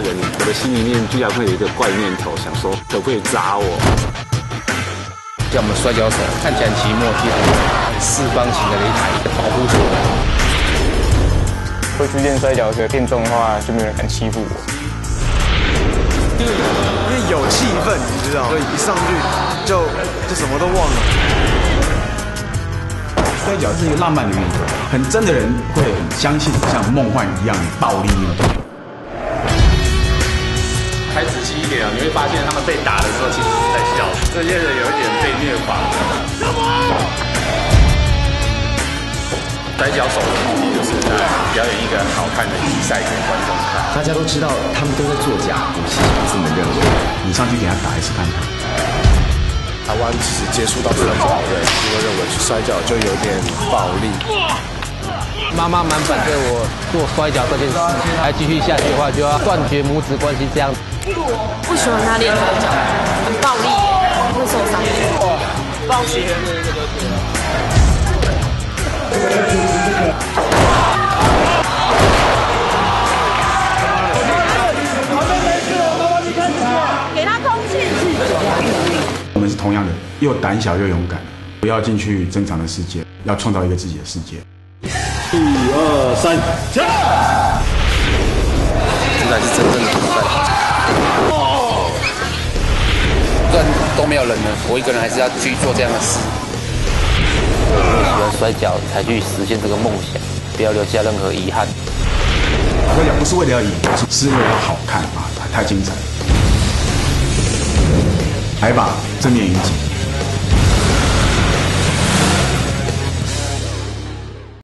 我的心里面居然会有一个怪念头，想说可不可以砸我？叫我们摔跤手看起来奇默，其实很四方形的擂台保护住。会去练摔跤，变重的话就没有人敢欺负我。因为有气氛，你知道，所以一上去就就什么都忘了。摔跤是一个浪漫的运动，很真的人会相信像梦幻一样暴力运动。一点啊，你会发现他们被打的时候其实是在笑，这些人有一点被虐狂。摔跤手的目的就是在表演一个好看的比赛给观众看。大家都知道他们都在作假，我其实不是这么认为。你上去给他打一次看看。台湾其实接触到摔跤的人，就会认为摔跤就有点暴力。妈妈蛮反对我做摔跤这件事，还继续下去的话就要断绝母子关系这样子。不喜欢他练摔跤，很暴力，会受伤。暴血。我们是同样的，又胆小又勇敢，不要进去正常的世界，要创造一个自己的世界。一二三，起！这才是真正的比赛。哦虽然都没有人了，我一个人还是要去做这样的事。喜欢摔跤，才去实现这个梦想，不要留下任何遗憾。摔跤不是为了要赢，是为了好看啊，太精彩。来吧，正面迎击。